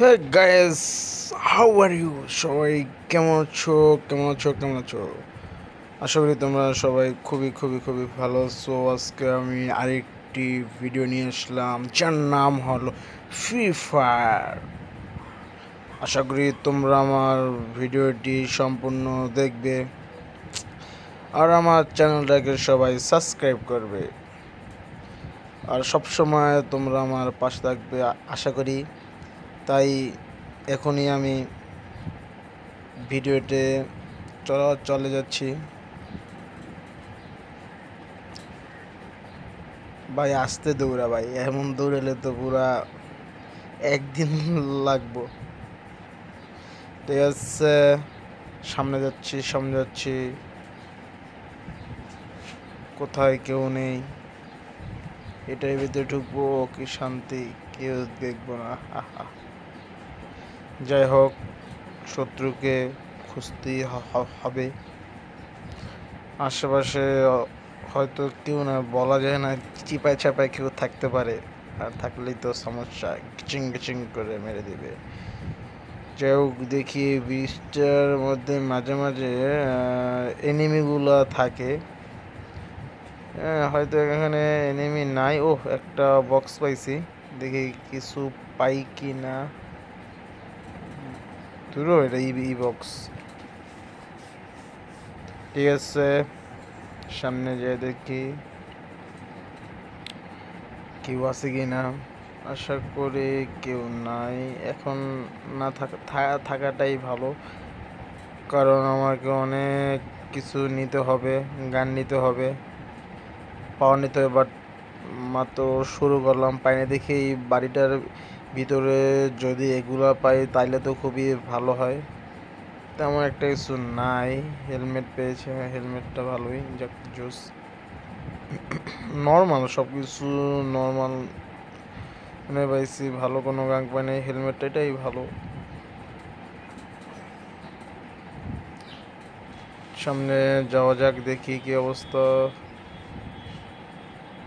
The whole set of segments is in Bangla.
Hey guys how are you সবাই কেমন আছো? কেমন আছো? কেমন আছো? আশা করি তোমরা সবাই খুবই খুবই খুবই ভালো আছো। আজকে আমি আরেকটি ভিডিও নিয়ে আসলাম, যার নাম হলো ফ্রি ফায়ার আশা করি তোমরা আমার ভিডিওটি সম্পূর্ণ দেখবে আর আমার চ্যানেলটাকে সবাই সাবস্ক্রাইব করবে। আর সব সময় তোমরা আমার পাশে থাকবে, আশা করি। তাই এখনই আমি ভিডিওতে চলা যাচ্ছি। ভাই, আসতে দৌড়া ভাই, এমন দৌড়ালে তো পুরা একদিন লাগবো। ঠিক আছে, সামনে যাচ্ছি সামনে যাচ্ছি। কোথায় কেউ নেই। এটার ভিতরে ঢুকবো, কি শান্তি, কেউ দেখব না। যাই হোক শত্রুকে খুঁজতেই হবে। আশেপাশে হয়তো কেউ না বলা যায় না চিপায় চাপায় কেউ থাকতে পারে। আর থাকলেই তো সমস্যা কিচিং কিচিং করে মেরে দিবে। যাই হোক দেখি বৃষ্টির মধ্যে মাঝে মাঝে এনিমিগুলো থাকে। হ্যাঁ, হয়তো এখানে এনিমি নাই। ও একটা বক্স পাইছি। দেখি কিছু পাই কি না দুটো এটা ই বক্স ঠিক আছে, সামনে যেয়ে দেখি কেউ আছে কি না আশা করি কেউ নাই। এখন না থাকা থাকাটাই ভালো। কারণ আমাকে অনেক কিছু নিতে হবে, গান নিতে হবে। পাওয়া নিতে হবে বাট মাত্র শুরু করলাম, পাইনি দেখি বাড়িটার ভিতরে যদি এগুলা পাই তাইলে তো খুবই ভালো হয়। তেমন একটা কিছু নাই। হেলমেট পেয়েছে হেলমেটটা ভালোই যাক জুস নর্মাল সব কিছু নর্মাল মানে পাইছি ভালো কোনো গাং পাই নাই হেলমেটটা এটাই ভালো। সামনে যাওয়া যাক, দেখি কি অবস্থা।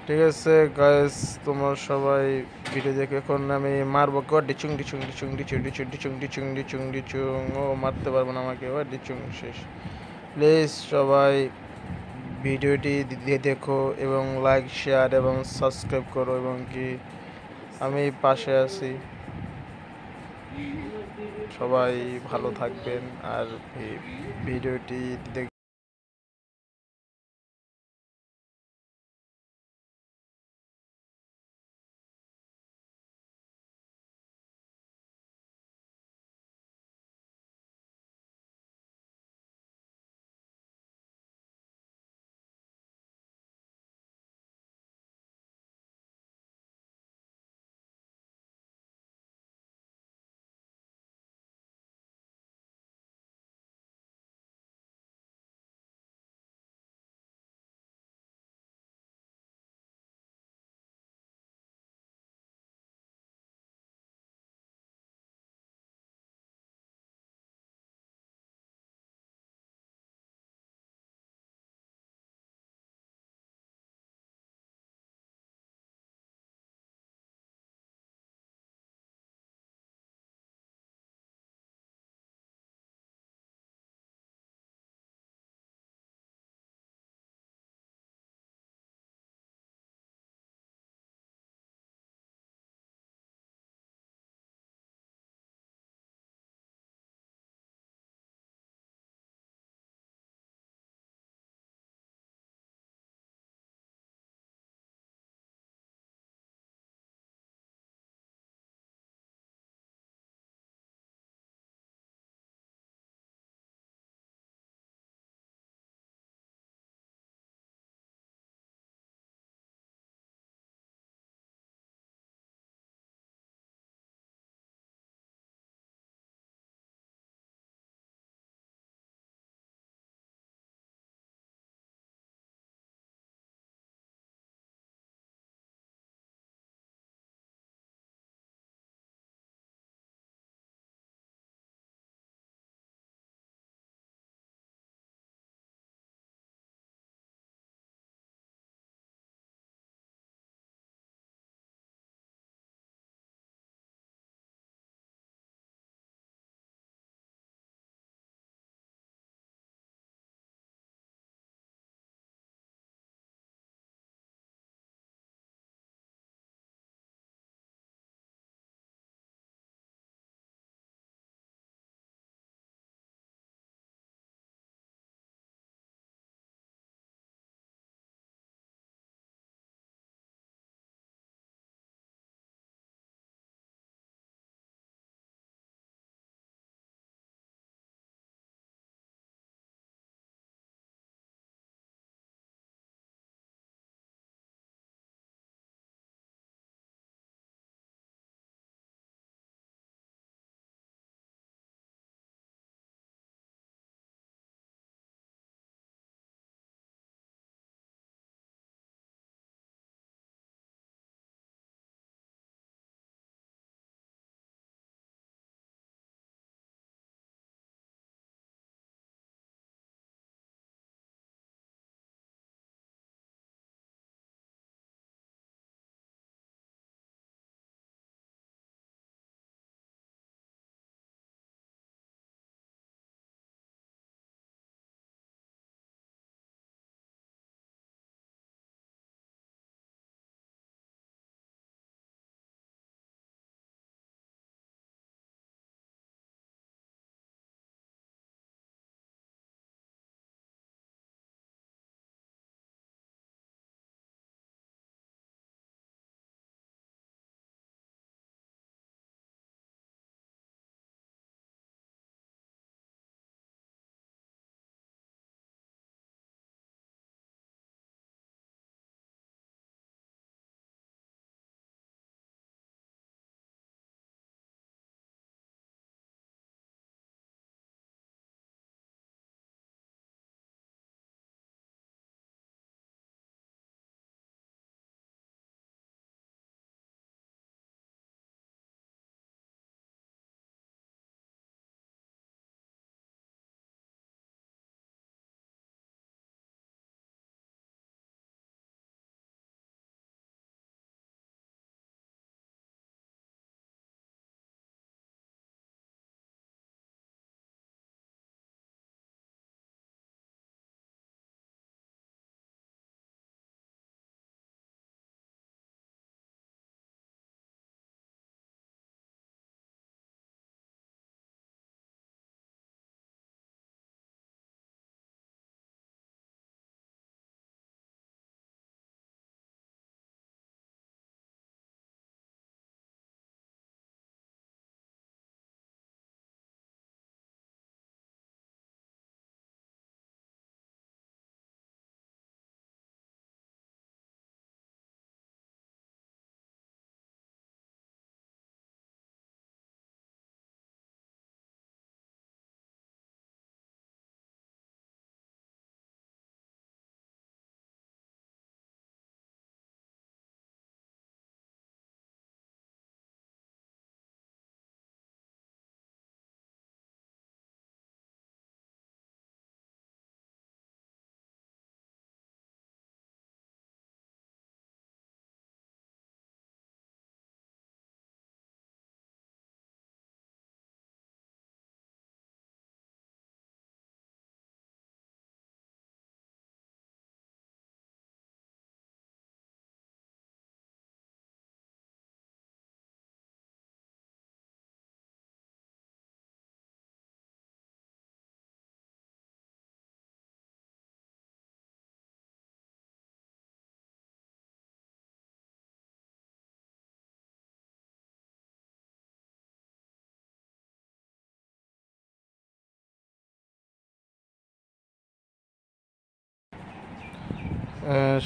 ঠিক আছে গাইস তোমরা সবাই ভিডিও দেখে এখন আমি মারবো। কেউ ডিচুং ডিচুং ডিচুং ডিচুং ডিচুং ডিচুং ডিচুং ডিচুং ডিচুং। ও, মারতে পারব না আমাকে। ও, ডিচুং, শেষ। প্লিজ সবাই ভিডিওটি দিয়ে দেখো এবং লাইক শেয়ার এবং সাবস্ক্রাইব করো এবং কি আমি পাশে আছি। সবাই ভালো থাকবেন আর ভিডিওটি দেখ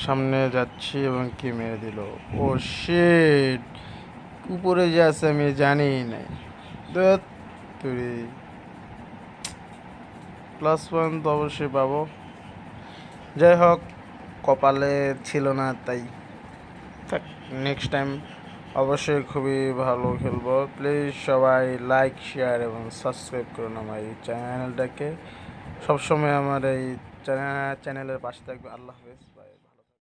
সামনে যাচ্ছি এবং কি মেরে দিল? ও শিট উপরে যে আছে আমি জানি না তুই। প্লাস ওয়ান তো অবশ্যই পাবো। যাই হোক কপালে ছিল না তাই। থাক। নেক্সট টাইম অবশ্যই খুবই ভালো খেলব। প্লিজ সবাই লাইক শেয়ার এবং সাবস্ক্রাইব করুন আমার এই চ্যানেলটাকে সবসময় আমার এই চ্যানেলের পাশে থাকবে। আল্লাহ হাফেজ।